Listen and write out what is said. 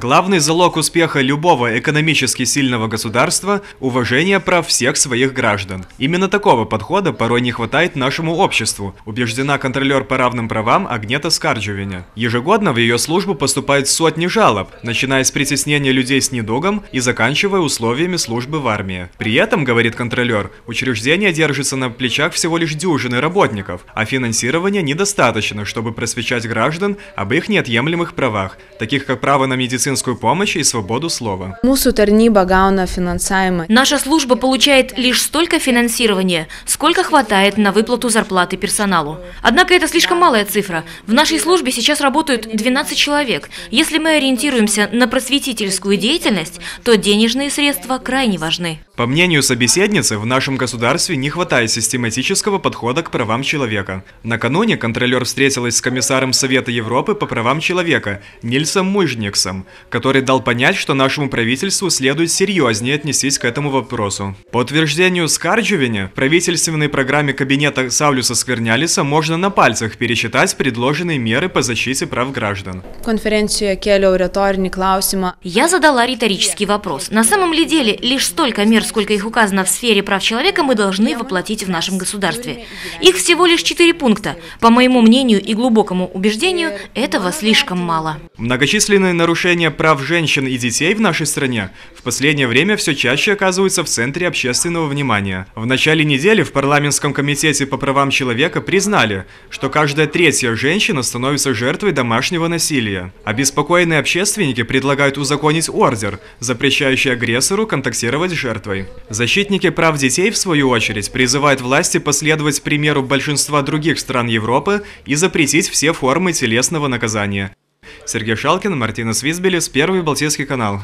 Главный залог успеха любого экономически сильного государства – уважение прав всех своих граждан. Именно такого подхода порой не хватает нашему обществу, убеждена контролер по равным правам Агнета Скарджевиня. Ежегодно в ее службу поступают сотни жалоб, начиная с притеснения людей с недугом и заканчивая условиями службы в армии. При этом, говорит контролер, учреждение держится на плечах всего лишь дюжины работников, а финансирования недостаточно, чтобы просвещать граждан об их неотъемлемых правах, таких как право на медицинскую помощь и свободу слова. Mūsų tarnyba gauna finansavimą. Наша служба получает лишь столько финансирования, сколько хватает на выплату зарплаты персоналу. Однако это слишком малая цифра. В нашей службе сейчас работают 12 человек. Если мы ориентируемся на просветительскую деятельность, то денежные средства крайне важны. По мнению собеседницы, в нашем государстве не хватает систематического подхода к правам человека. Накануне контролер встретилась с комиссаром Совета Европы по правам человека Нильсом Мужниксом, который дал понять, что нашему правительству следует серьезнее отнестись к этому вопросу. По утверждению Скарджевиня, в правительственной программе кабинета Саулюса Сквернялиса можно на пальцах пересчитать предложенные меры по защите прав граждан. Kėliau retorinį klausimą. Я задала риторический вопрос. На самом ли деле лишь столько мер, сколько их указано в сфере прав человека, мы должны воплотить в нашем государстве? Их всего лишь четыре пункта. По моему мнению и глубокому убеждению, этого слишком мало. Многочисленные нарушения прав женщин и детей в нашей стране в последнее время все чаще оказываются в центре общественного внимания. В начале недели в парламентском комитете по правам человека признали, что каждая третья женщина становится жертвой домашнего насилия. Обеспокоенные общественники предлагают узаконить ордер, запрещающий агрессору контактировать с жертвой. Защитники прав детей, в свою очередь, призывают власти последовать примеру большинства других стран Европы и запретить все формы телесного наказания. Сергей Шалкин, Мартина Свизбелес, Первый Балтийский канал.